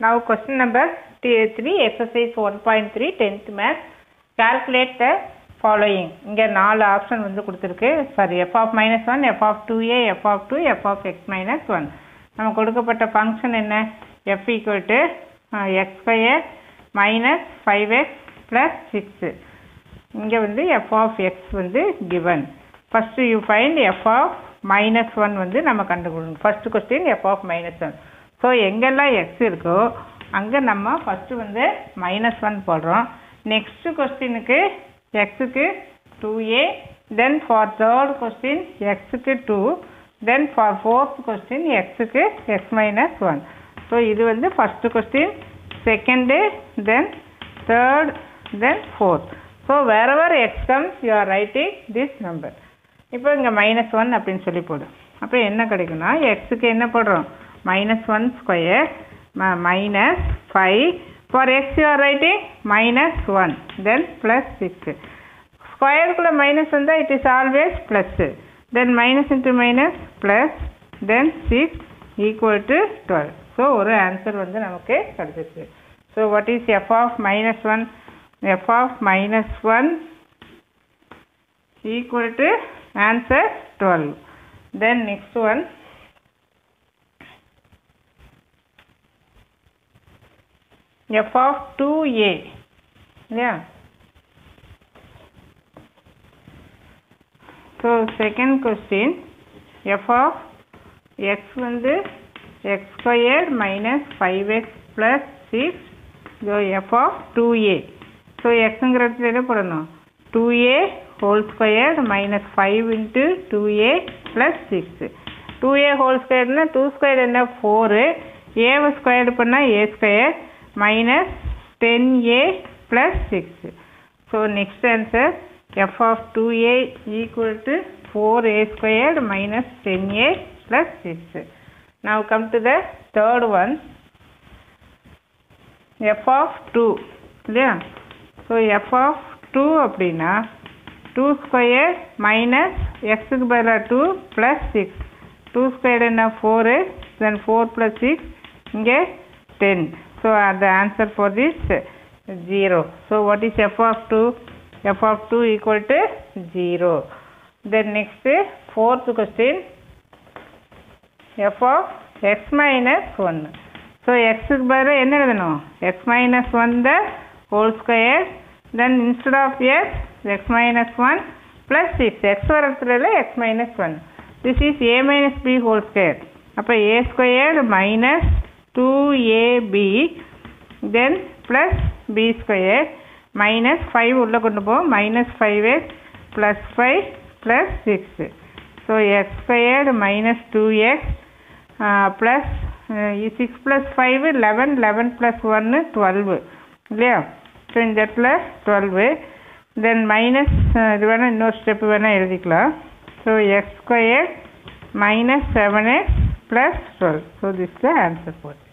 Now question number t- 3 exercise 1.3 10th math. Calculate the following. இங்கே நாலு option வந்து கொடுத்துருக்கு. Sorry f of minus one f of two a f of two f of x minus one நம்ம கொடுக்கப்பட்ட function என்ன? F equal to x square minus five x plus six இங்கே வந்து F of X வந்து given first you find f of minus one வந்து நம்ம கண்டுபிடிக்கணும். First question f of minus one so எங்கெல்லாம் எக்ஸ் இருக்கோ அங்கே நம்ம ஃபஸ்ட்டு வந்து மைனஸ் ஒன் போடுறோம். நெக்ஸ்ட்டு கொஸ்டினுக்கு எக்ஸுக்கு two a then for third question எக்ஸுக்கு two then for fourth question எக்ஸுக்கு எக்ஸ் மைனஸ் ஒன் ஸோ இது வந்து first question second then third then fourth so wherever x comes you are writing this number இப்போ இங்கே minus one அப்படின்னு சொல்லி போடும் அப்போ என்ன கிடைக்குன்னா எக்ஸுக்கு என்ன போடுறோம்? Minus one square minus five for x you are writing minus one then plus six ஸ்கொயருக்குள்ளே minus வந்தால் it is always plus then minus into minus plus then six equal to twelve so ஒரு answer வந்து நமக்கு கிடச்சிருக்கு. So what is f of minus one f of minus one equal to answer 12 then next one. F of 2a yeah so second question f of x வந்து x squared minus 5x plus 6 so f of 2a so xங்கிற இடத்துல என்ன போடணும் 2a whole squared minus 5 into 2a plus 6 2a whole squared னா 2 squared என்ன 4 a வை squared பண்ணா a squared minus 10a plus 6 so next answer f of 2a equal to 4a squared minus 10a plus 6 now come to the third one f of 2 இல்லையா so F of two அப்படின்னா two square minus எக்ஸுக்கு பதிலாக two plus six two square என்ன four then four plus six இங்கே ten so அந்த answer for this zero so what is F of two F of two equal to zero then next fourth question F of X minus ஒன்று so எக்ஸுக்கு பதிலாக என்ன எழுதணும் X minus one the whole square then instead of x x minus 1 plus 6 x வரத்துல x minus 1 this is a minus b whole square அப்போ a squared minus 2ab then plus b squared minus 5 உள்ள கொண்டு போவோம். Minus 5x plus 5 plus 6 so x squared minus 2x uh, plus uh, 6 plus 5 11 11 plus 1 12 இல்லையா so இந்த இடத்துல twelve தென் minus இது வேணால் இன்னொரு ஸ்டெப்பு வேணால் எழுதிக்கலாம். So x square minus seven x plus 12. So this is the answer for this.